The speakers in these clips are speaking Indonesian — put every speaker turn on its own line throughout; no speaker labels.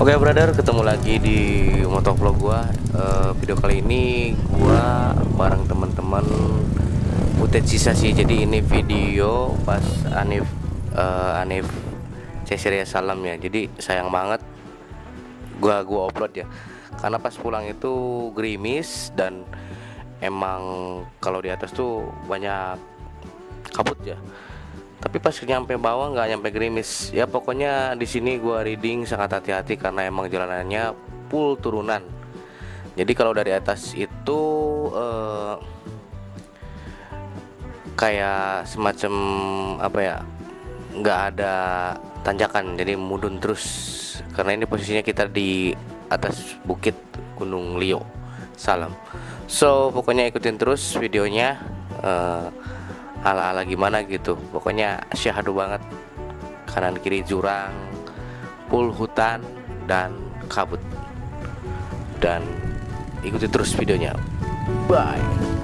Oke brother, ketemu lagi di motovlog gua. Eh, video kali ini gua bareng teman-teman footage sisa sih. Jadi ini video pas Anif eh, Anif Cesiria Salam ya. Jadi sayang banget gua gua upload ya. Karena pas pulang itu gerimis dan emang kalau di atas tuh banyak kabut ya tapi pas nyampe bawah nggak nyampe gerimis. Ya pokoknya di sini gua reading sangat hati-hati karena emang jalanannya full turunan. Jadi kalau dari atas itu eh, kayak semacam apa ya nggak ada tanjakan. Jadi mudun terus. Karena ini posisinya kita di atas bukit Gunung Lio salam so pokoknya ikutin terus videonya eh, ala-ala gimana gitu. Pokoknya syahadu banget. Kanan kiri jurang full hutan dan kabut. Dan ikuti terus videonya. Bye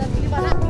Lagi.